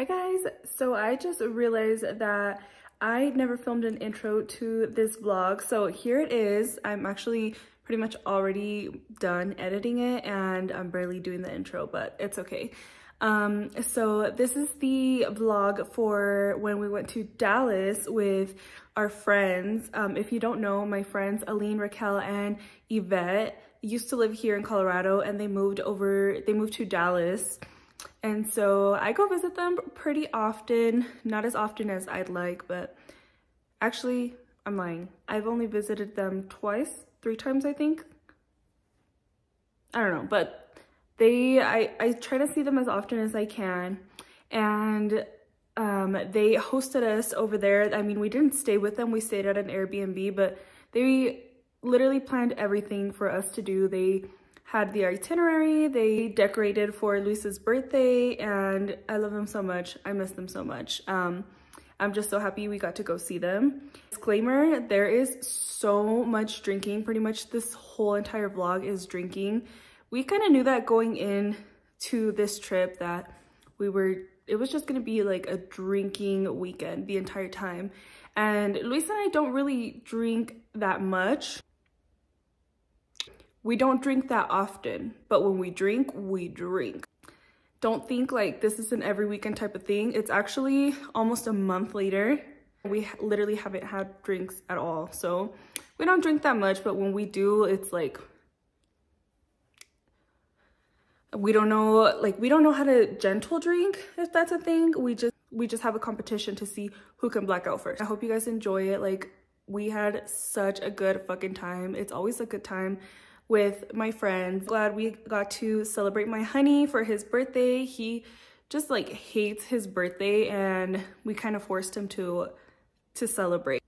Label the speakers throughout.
Speaker 1: Hi guys, so I just realized that I never filmed an intro to this vlog. So here it is. I'm actually pretty much already done editing it and I'm barely doing the intro, but it's okay. Um, so this is the vlog for when we went to Dallas with our friends. Um, if you don't know, my friends Aline, Raquel, and Yvette used to live here in Colorado and they moved over, they moved to Dallas and so I go visit them pretty often, not as often as I'd like, but actually, I'm lying. I've only visited them twice, three times, I think. I don't know, but they, I, I try to see them as often as I can. And um, they hosted us over there. I mean, we didn't stay with them. We stayed at an Airbnb, but they literally planned everything for us to do. They had the itinerary. They decorated for Luis's birthday and I love them so much. I miss them so much. Um, I'm just so happy we got to go see them. Disclaimer, there is so much drinking. Pretty much this whole entire vlog is drinking. We kind of knew that going in to this trip that we were, it was just gonna be like a drinking weekend the entire time. And Luis and I don't really drink that much we don't drink that often, but when we drink, we drink. Don't think like this is an every weekend type of thing. It's actually almost a month later. We literally haven't had drinks at all. So we don't drink that much, but when we do, it's like, we don't know, like we don't know how to gentle drink, if that's a thing. We just, we just have a competition to see who can black out first. I hope you guys enjoy it. Like we had such a good fucking time. It's always a good time with my friends. Glad we got to celebrate my honey for his birthday. He just like hates his birthday and we kind of forced him to to celebrate.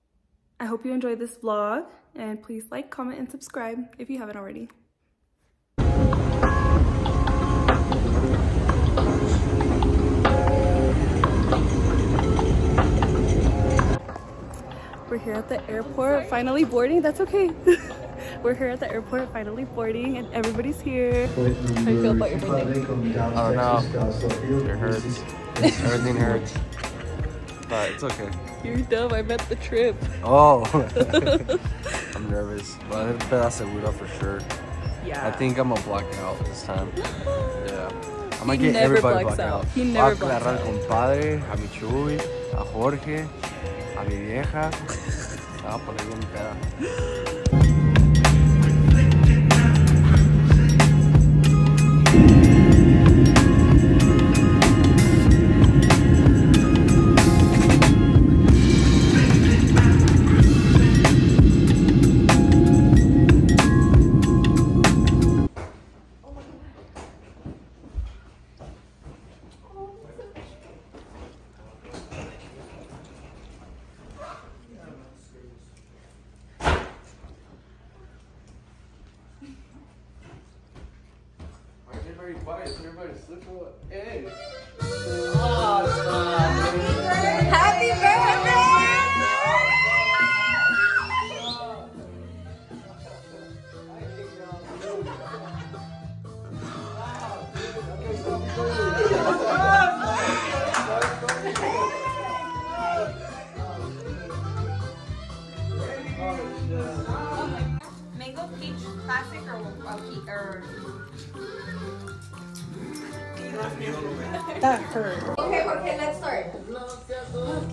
Speaker 1: I hope you enjoyed this vlog and please like, comment, and subscribe if you haven't already. We're here at the airport, finally boarding. That's okay. We're here at the airport, finally boarding, and everybody's here. How do you feel about your birthday?
Speaker 2: I don't know. It hurts. Everything hurts. But it's okay.
Speaker 1: You're dumb. I meant the trip.
Speaker 2: Oh. I'm nervous. But I bet that's a seguro for sure.
Speaker 1: Yeah.
Speaker 2: I think I'm gonna black out this time. Yeah. I'm gonna
Speaker 1: He
Speaker 2: get
Speaker 1: never
Speaker 2: everybody
Speaker 1: blacks
Speaker 2: black
Speaker 1: out.
Speaker 2: out.
Speaker 1: He never
Speaker 2: Voy a
Speaker 1: blacks
Speaker 2: agarrar
Speaker 1: out.
Speaker 2: compadre, a mi Chuy, a Jorge, a mi vieja. Me voy a poner bien Everybody quiet. Everybody Hey.
Speaker 3: Happy
Speaker 1: That hurt.
Speaker 3: Okay, okay, let's start.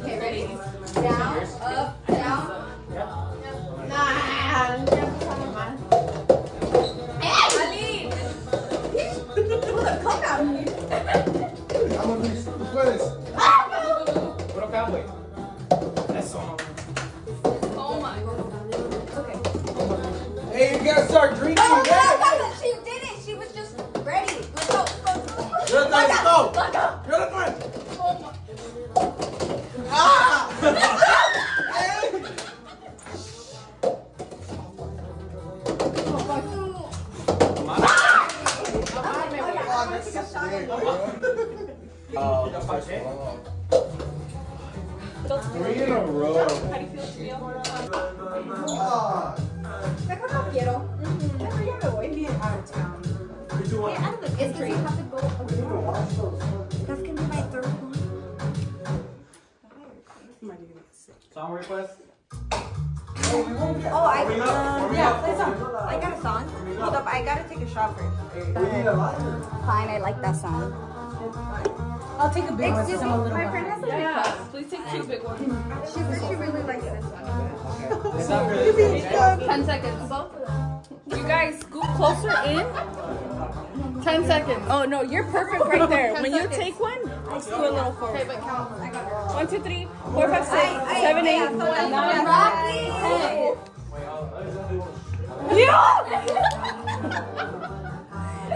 Speaker 3: Okay, ready? Down, up, down. Nah. Hey, Ali! Look, come down.
Speaker 4: Vamos, Luis, tú puedes.
Speaker 5: Puro cowboy. Eso.
Speaker 3: Oh my god. Okay.
Speaker 4: Hey, you gotta start drinking.
Speaker 3: No,
Speaker 4: Three in a row.
Speaker 3: How do quiero. Mm-hmm. Mejor out of town. You That's gonna be my third one.
Speaker 6: Song request.
Speaker 3: Oh, I
Speaker 6: um,
Speaker 3: yeah, play. I got a song. Hold up, I gotta take a shot first. Fine, I like that song.
Speaker 7: I'll take a big one
Speaker 3: Excuse me,
Speaker 7: I'm a little
Speaker 3: my friend has a
Speaker 8: Yeah,
Speaker 3: request.
Speaker 8: please take two big ones.
Speaker 3: She said she really likes this one.
Speaker 6: Is that really?
Speaker 8: 10 seconds. You guys, scoop closer in. 10 seconds. Oh, no, you're perfect right there. When you take one, scoot a little forward. Okay, but count. One, two, three, four, five, six, seven, eight, nine, ten.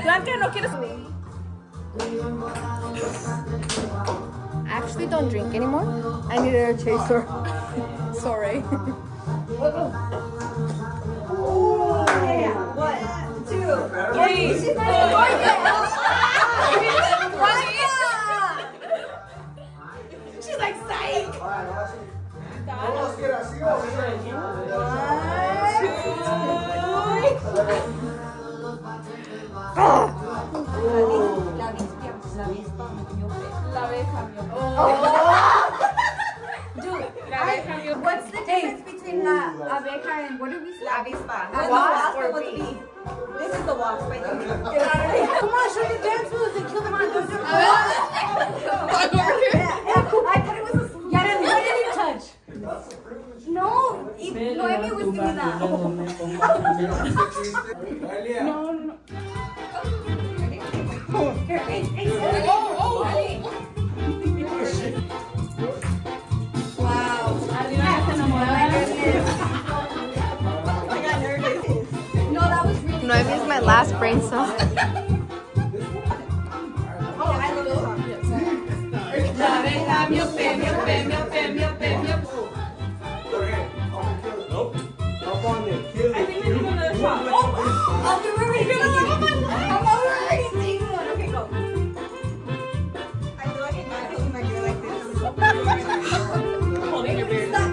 Speaker 8: Blanca, no quieres.
Speaker 9: Actually don't drink anymore. I needed a chaser. Sorry.
Speaker 3: One, two,
Speaker 8: Three,
Speaker 3: She's
Speaker 8: abeja
Speaker 3: and what do we say? La avispa. And the
Speaker 8: wasp
Speaker 3: wasp
Speaker 8: or bee?
Speaker 3: bee? This is the wasp, I. Come on, show the dance moves and kill them on the I thought it was a slow.
Speaker 7: Yeah, what did you touch?
Speaker 3: No, it, Noemi was doing that.
Speaker 8: No, no, no.
Speaker 3: Here, hey, hey,
Speaker 9: Holding brain cell.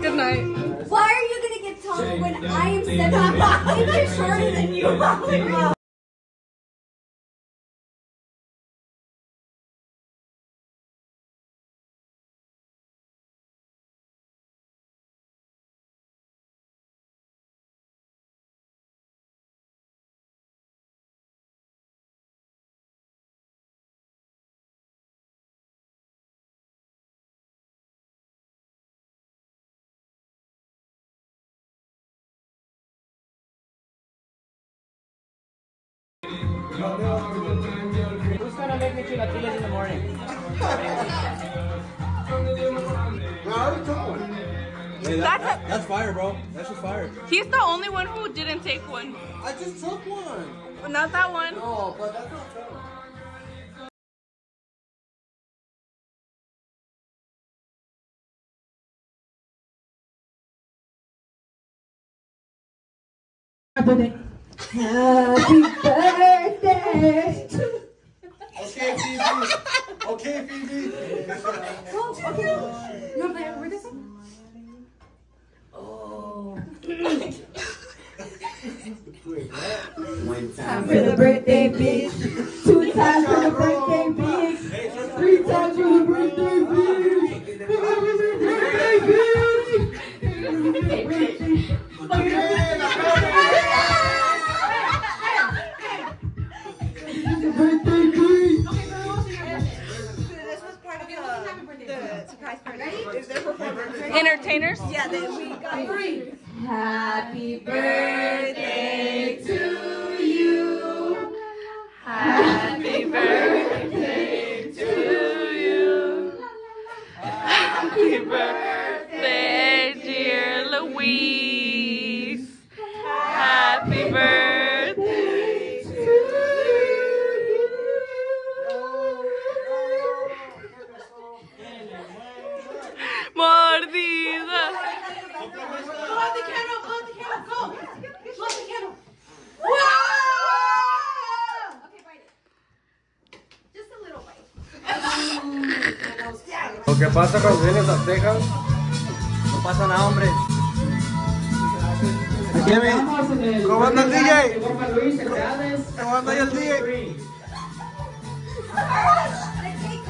Speaker 8: Good night.
Speaker 3: Why are you gonna get tongue when I am seven inches shorter than you?
Speaker 6: Who's gonna make in the morning?
Speaker 4: No, I already took.
Speaker 10: Hey, that, that- that's fire, bro. That's just fire.
Speaker 8: He's the only one who didn't take one.
Speaker 4: I just took one.
Speaker 8: But not that one.
Speaker 4: No, but that's not fair. Okay, Phoebe. Okay, Phoebe. Oh.
Speaker 3: Time for the birthday bitch. Two times for the birthday bitch. Okay, bite it. Just a little bite.
Speaker 5: Lo que pasa cuando vienes a Texas,
Speaker 10: No pasa nada, hombre.
Speaker 5: ¿Cómo anda el DJ? ¿Cómo anda ahí el DJ?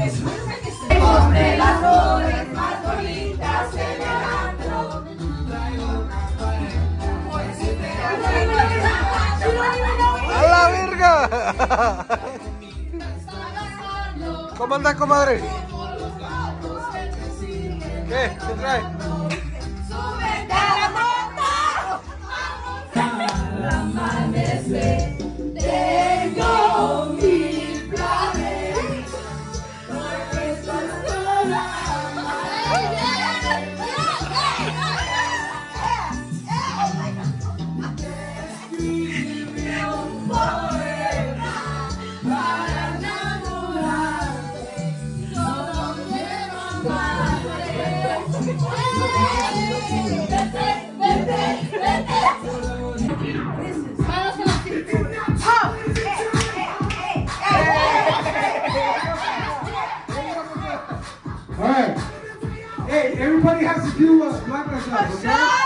Speaker 9: Compré las flores más bonitas en el antro. Por si te
Speaker 7: ¡A la verga! ¿Cómo andas, comadre? ¿Qué? ¿Qué trae?
Speaker 4: Alright. Hey, everybody has to do what Black Lives Matter,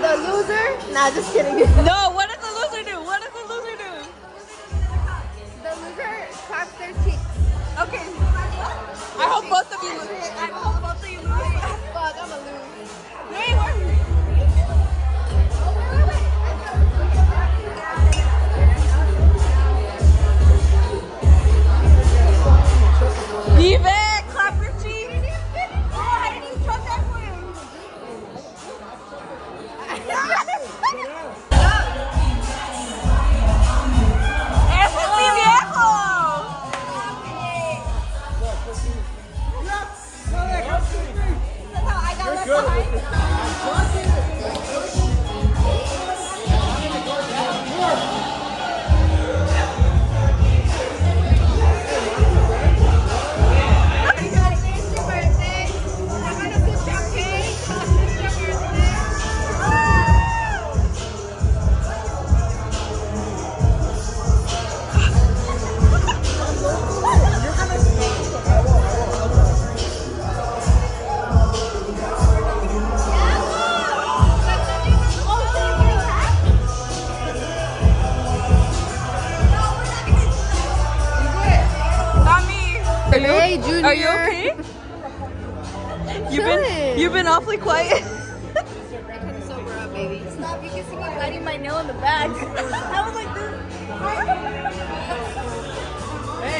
Speaker 8: The loser? Nah, just kidding.
Speaker 3: No, what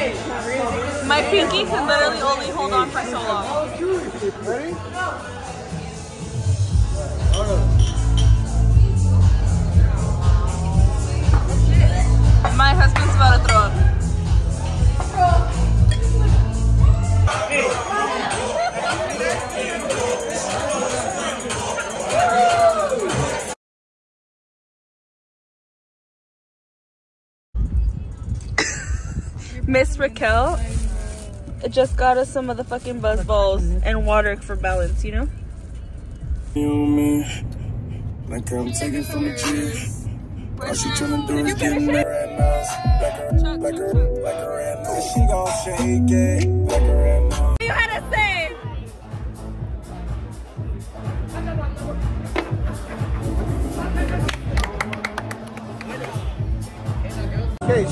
Speaker 9: My
Speaker 1: pinky can literally only hold on for so long.
Speaker 4: Ready?
Speaker 1: My husband's about to throw up. Miss Raquel it just got us some of the fucking BuzzBallz and water for balance, you know?
Speaker 11: You me, like I'm taking from. All she do is get me right now. Like her, like her, like her now. She gon' shake it, like her right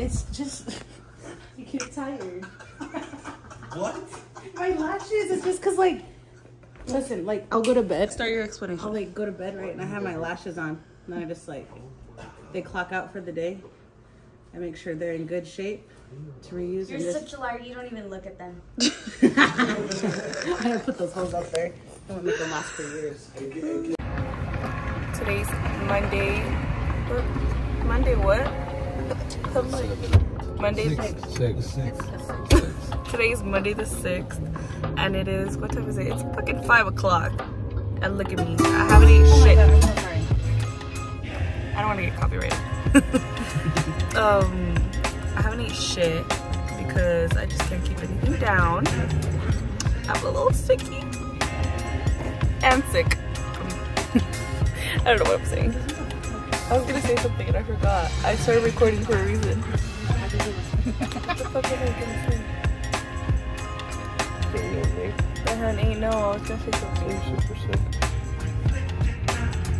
Speaker 9: It's
Speaker 7: just you get tired.
Speaker 8: What?
Speaker 7: My lashes. It's just cause like, listen, like I'll go to bed.
Speaker 1: Start your explanation.
Speaker 7: I'll like go to bed right, and I have my lashes on, and then I just like they clock out for the day. I make sure they're in good shape to reuse.
Speaker 3: You're
Speaker 7: and just,
Speaker 3: such a liar. You don't even look at them.
Speaker 7: I gotta put those holes up there. I'm gonna make them last for years.
Speaker 1: Today's Monday. Monday what? Monday.
Speaker 2: Six. Six.
Speaker 1: Today's Monday the 6th, and it is, what time is it? It's fucking 5 o'clock. And look at me. I haven't eaten shit. I don't want to get copyrighted. um, I haven't eaten shit because I just can't keep anything down. I'm a little sicky and sick. I don't know what I'm saying. I was gonna say something and I forgot. I started recording for a reason. what the fuck was I gonna say? Seriously. Uh, honey, no, I was gonna say something super sick.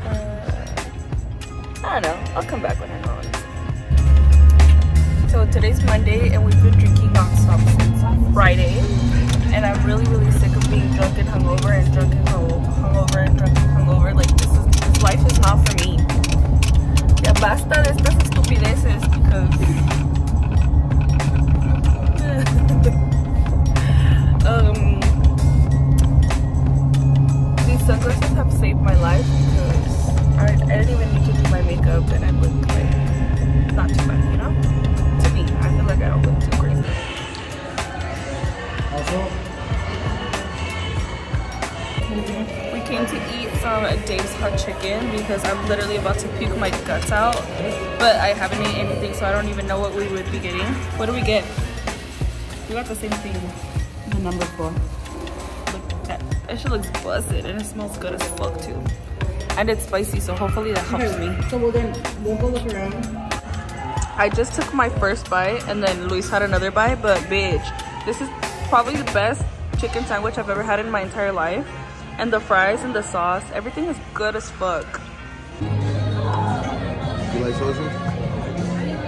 Speaker 1: Uh, I don't know. I'll come back when I know. honestly. So today's Monday and we've been drinking nonstop since Friday. And I'm really, really sick of being drunk and hungover and drunk and hungover and drunk and hungover. Like this is this life is not for me. Ya basta de estas estupideces But I haven't eaten anything, so I don't even know what we would be getting. What do we get? We got the same thing.
Speaker 7: The number four.
Speaker 1: Look, that, that shit looks busted and it smells good as fuck too. And it's spicy, so hopefully that helps me.
Speaker 7: So we'll then we'll go look around.
Speaker 1: I just took my first bite and then Luis had another bite, but bitch, this is probably the best chicken sandwich I've ever had in my entire life. And the fries and the sauce, everything is good as fuck.
Speaker 8: You like social?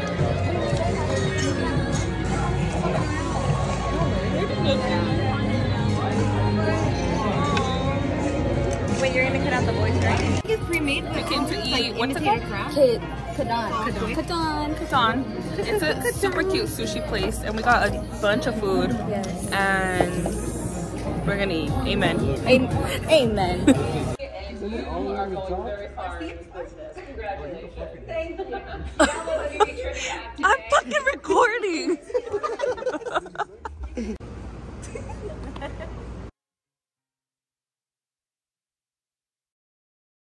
Speaker 3: Wait, you're gonna cut out the voice, right?
Speaker 1: It's pre-made. We came to eat, what's it called?
Speaker 9: Kid. Kadon. Kadon.
Speaker 1: Katan. It's a super cute sushi place and we got a bunch of food
Speaker 9: Yes.
Speaker 1: and we're gonna eat. Amen.
Speaker 9: Amen.
Speaker 8: Someone all the way to the top?
Speaker 1: I'm fucking recording.